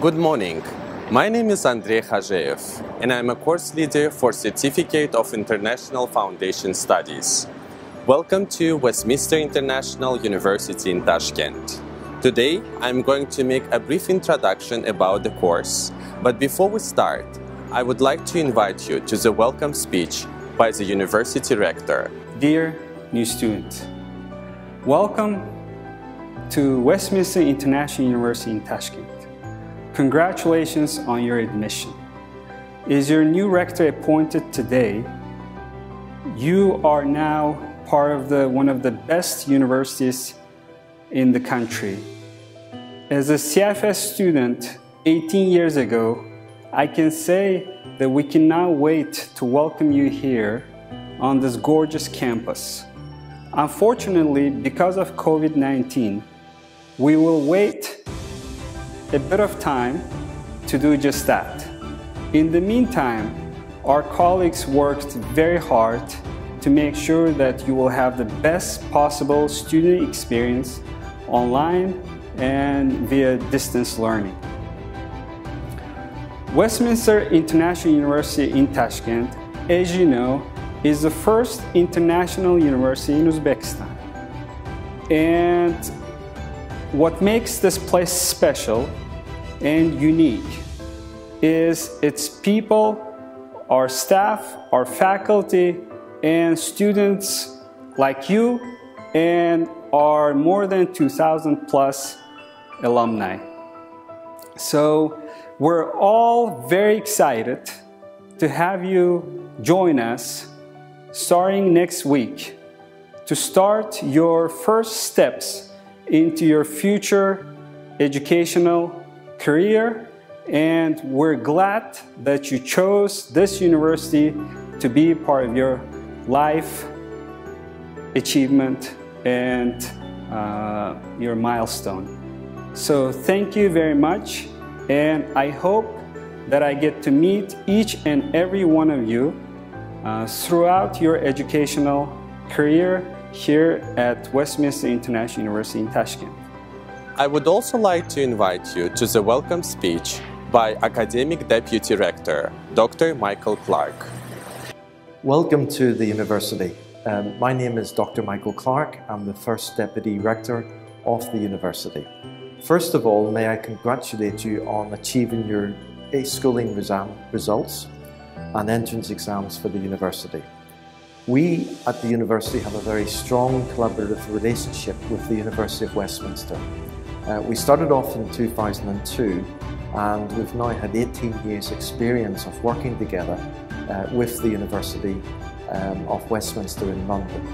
Good morning. My name is Andrei Khazeev, and I'm a course leader for Certificate of International Foundation Studies. Welcome to Westminster International University in Tashkent. Today, I'm going to make a brief introduction about the course, but before we start, I would like to invite you to the welcome speech by the University Rector. Dear new student, welcome to Westminster International University in Tashkent. Congratulations on your admission. Is your new rector appointed today? You are now part of the, one of the best universities in the country. As a CFS student 18 years ago, I can say that we cannot wait to welcome you here on this gorgeous campus. Unfortunately, because of COVID-19, we will wait a bit of time to do just that. In the meantime, our colleagues worked very hard to make sure that you will have the best possible student experience online and via distance learning. Westminster International University in Tashkent, as you know, is the first international university in Uzbekistan. And what makes this place special and unique is its people, our staff, our faculty, and students like you, and our more than 2,000 plus alumni. So we're all very excited to have you join us starting next week to start your first steps into your future educational career and we're glad that you chose this university to be part of your life achievement and uh, your milestone. So thank you very much and I hope that I get to meet each and every one of you uh, throughout your educational career here at Westminster International University in Tashkent. I would also like to invite you to the welcome speech by Academic Deputy Rector, Dr. Michael Clark. Welcome to the university. Um, my name is Dr. Michael Clark. I'm the first Deputy Rector of the university. First of all, may I congratulate you on achieving your A schooling results and entrance exams for the university. We at the university have a very strong collaborative relationship with the University of Westminster uh, we started off in 2002 and we've now had 18 years experience of working together uh, with the University um, of Westminster in London.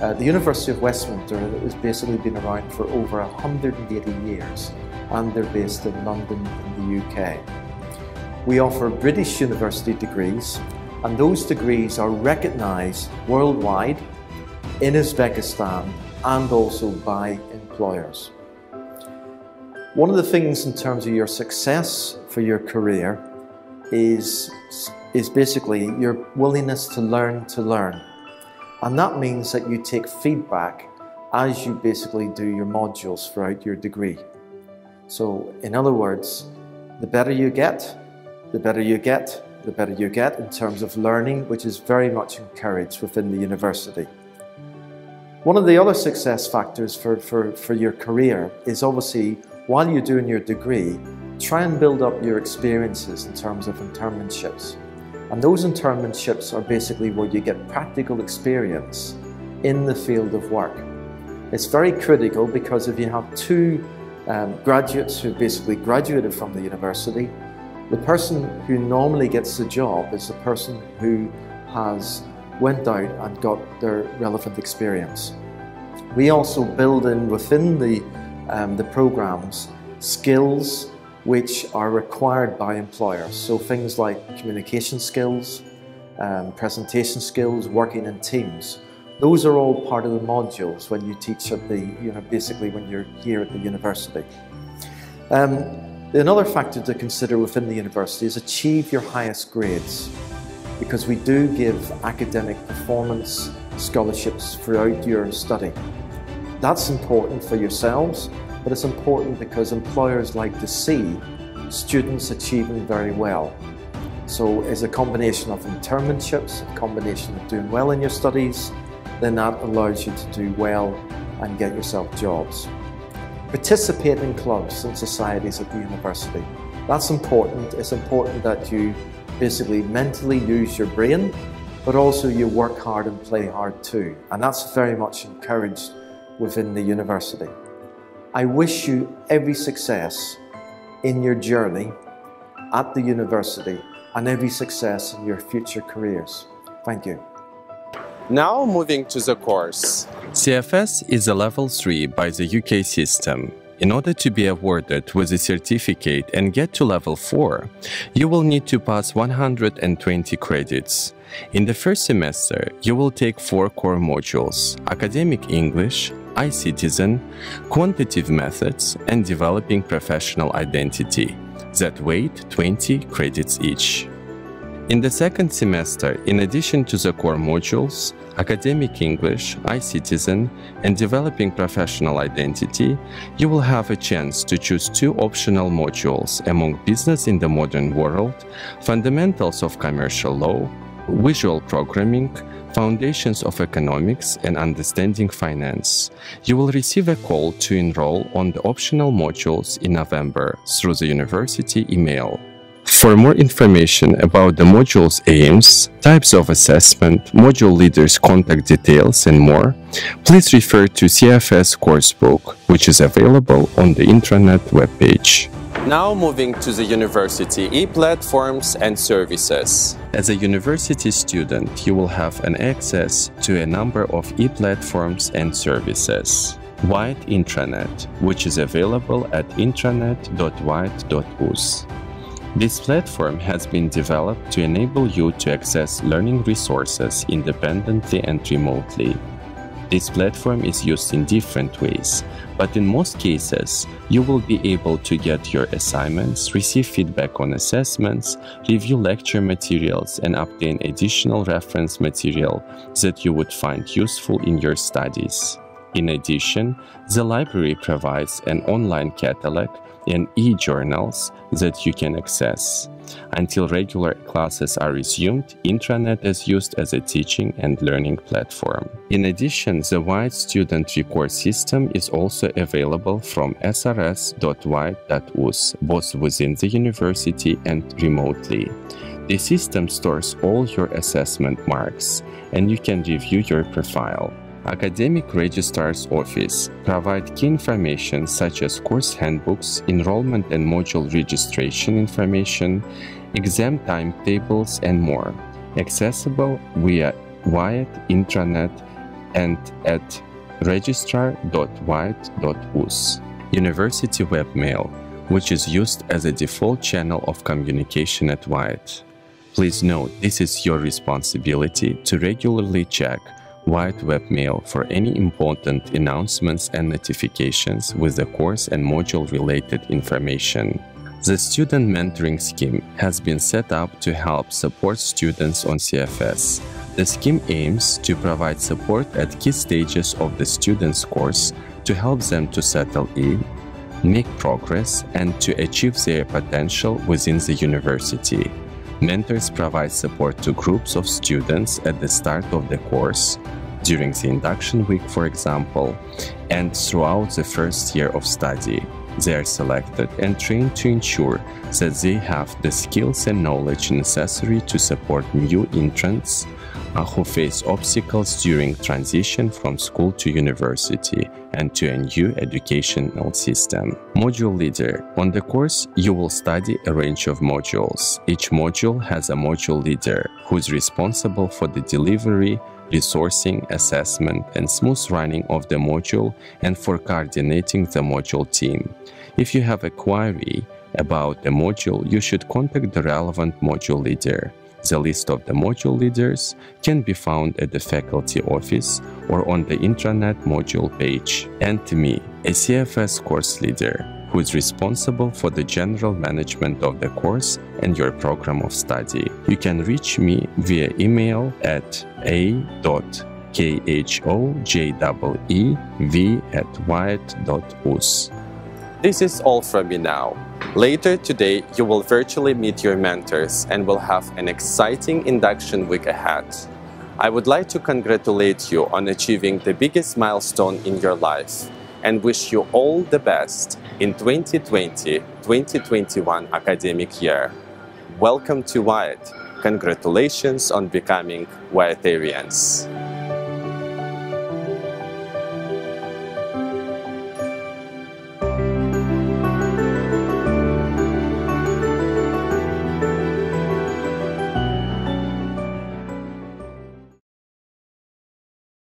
Uh, the University of Westminster has basically been around for over 180 years and they're based in London in the UK. We offer British university degrees and those degrees are recognised worldwide in Uzbekistan and also by employers. One of the things in terms of your success for your career is, is basically your willingness to learn to learn. And that means that you take feedback as you basically do your modules throughout your degree. So in other words, the better you get, the better you get, the better you get in terms of learning, which is very much encouraged within the university. One of the other success factors for, for, for your career is obviously while you're doing your degree, try and build up your experiences in terms of internships. And those internships are basically where you get practical experience in the field of work. It's very critical because if you have two um, graduates who basically graduated from the university, the person who normally gets the job is the person who has went out and got their relevant experience. We also build in within the um, the programs skills which are required by employers. So things like communication skills, um, presentation skills, working in teams. Those are all part of the modules when you teach at the, you know, basically when you're here at the university. Um, another factor to consider within the university is achieve your highest grades because we do give academic performance scholarships throughout your study. That's important for yourselves, but it's important because employers like to see students achieving very well. So it's a combination of internships, a combination of doing well in your studies, then that allows you to do well and get yourself jobs. Participate in clubs and societies at the university. That's important. It's important that you basically mentally use your brain, but also you work hard and play hard too. And that's very much encouraged within the university. I wish you every success in your journey at the university and every success in your future careers. Thank you. Now moving to the course. CFS is a level 3 by the UK system. In order to be awarded with a certificate and get to level 4, you will need to pass 120 credits. In the first semester, you will take four core modules Academic English, iCitizen, Quantitative Methods, and Developing Professional Identity that weight 20 credits each. In the second semester, in addition to the core modules, Academic English, iCitizen, and Developing Professional Identity, you will have a chance to choose two optional modules among Business in the Modern World, Fundamentals of Commercial Law, Visual Programming, Foundations of Economics and Understanding Finance. You will receive a call to enroll on the optional modules in November through the university email. For more information about the module's aims, types of assessment, module leaders' contact details, and more, please refer to CFS coursebook, which is available on the intranet webpage. Now moving to the university e-platforms and services. As a university student, you will have an access to a number of e-platforms and services. Wyatt Intranet, which is available at intranet.wyatt.us. This platform has been developed to enable you to access learning resources independently and remotely. This platform is used in different ways, but in most cases, you will be able to get your assignments, receive feedback on assessments, review lecture materials, and obtain additional reference material that you would find useful in your studies. In addition, the library provides an online catalog and e-journals that you can access. Until regular classes are resumed, intranet is used as a teaching and learning platform. In addition, the Wyatt Student Record system is also available from srs.wyatt.us, both within the university and remotely. The system stores all your assessment marks, and you can review your profile. Academic Registrar's Office provide key information such as course handbooks, enrollment and module registration information, exam timetables, and more, accessible via Wyatt intranet and at registrar.wyatt.us. University Webmail, which is used as a default channel of communication at Wyatt. Please note this is your responsibility to regularly check Wyatt Webmail for any important announcements and notifications with the course and module related information. The Student Mentoring Scheme has been set up to help support students on CFS. The scheme aims to provide support at key stages of the student's course to help them to settle in, make progress, and to achieve their potential within the university. Mentors provide support to groups of students at the start of the course, during the induction week, for example, and throughout the first year of study. They are selected and trained to ensure that they have the skills and knowledge necessary to support new entrants Uh, who face obstacles during transition from school to university and to a new educational system. Module Leader On the course, you will study a range of modules. Each module has a module leader who is responsible for the delivery, resourcing, assessment, and smooth running of the module and for coordinating the module team. If you have a query about the module, you should contact the relevant module leader. The list of the module leaders can be found at the faculty office or on the intranet module page. And me, a CFS course leader, who is responsible for the general management of the course and your program of study. You can reach me via email at E E V at wyatt.us. This is all from me now. Later today, you will virtually meet your mentors and will have an exciting induction week ahead. I would like to congratulate you on achieving the biggest milestone in your life and wish you all the best in 2020-2021 academic year. Welcome to Wyatt. Congratulations on becoming Wyattarians.